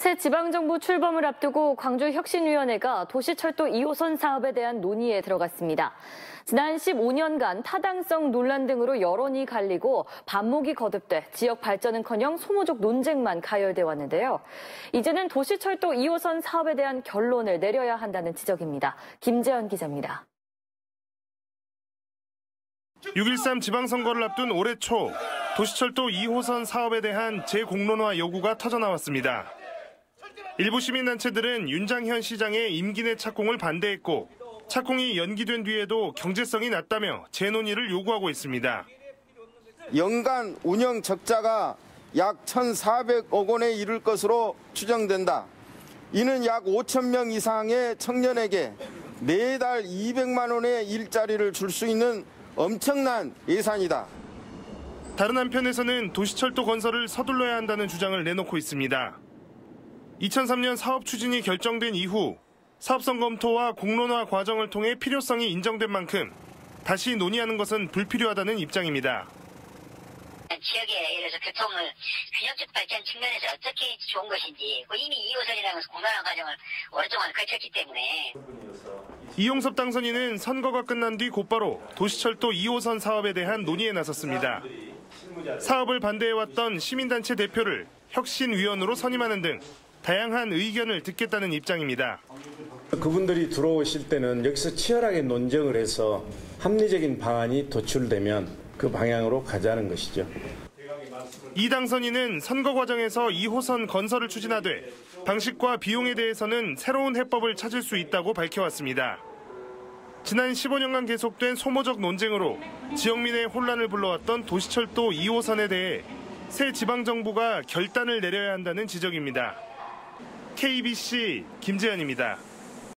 새 지방정부 출범을 앞두고 광주혁신위원회가 도시철도 2호선 사업에 대한 논의에 들어갔습니다. 지난 15년간 타당성 논란 등으로 여론이 갈리고 반목이 거듭돼 지역 발전은커녕 소모적 논쟁만 가열돼 왔는데요. 이제는 도시철도 2호선 사업에 대한 결론을 내려야 한다는 지적입니다. 김재현 기자입니다. 6.13 지방선거를 앞둔 올해 초 도시철도 2호선 사업에 대한 재공론화 요구가 터져나왔습니다. 일부 시민단체들은 윤장현 시장의 임기 내 착공을 반대했고 착공이 연기된 뒤에도 경제성이 낮다며 재논의를 요구하고 있습니다. 연간 운영 적자가 약 1,400억 원에 이를 것으로 추정된다. 이는 약 5천 명 이상의 청년에게 매달 200만 원의 일자리를 줄 수 있는 엄청난 예산이다. 다른 한편에서는 도시철도 건설을 서둘러야 한다는 주장을 내놓고 있습니다. 2003년 사업 추진이 결정된 이후 사업성 검토와 공론화 과정을 통해 필요성이 인정된 만큼 다시 논의하는 것은 불필요하다는 입장입니다. 지역에 예를 들어서 교통을 균형적 발전 측면에서 어떻게 좋은 것인지 그 이미 2호선이라는 공론화 과정을 오랫동안 거쳤기 때문에 이용섭 당선인은 선거가 끝난 뒤 곧바로 도시철도 2호선 사업에 대한 논의에 나섰습니다. 사업을 반대해왔던 시민단체 대표를 혁신위원으로 선임하는 등 다양한 의견을 듣겠다는 입장입니다. 그분들이 들어오실 때는 여기서 치열하게 논쟁을 해서 합리적인 방안이 도출되면 그 방향으로 가자는 것이죠. 이 당선인은 선거 과정에서 2호선 건설을 추진하되 방식과 비용에 대해서는 새로운 해법을 찾을 수 있다고 밝혀왔습니다. 지난 15년간 계속된 소모적 논쟁으로 지역민의 혼란을 불러왔던 도시철도 2호선에 대해 새 지방정부가 결단을 내려야 한다는 지적입니다. KBC 김재현입니다.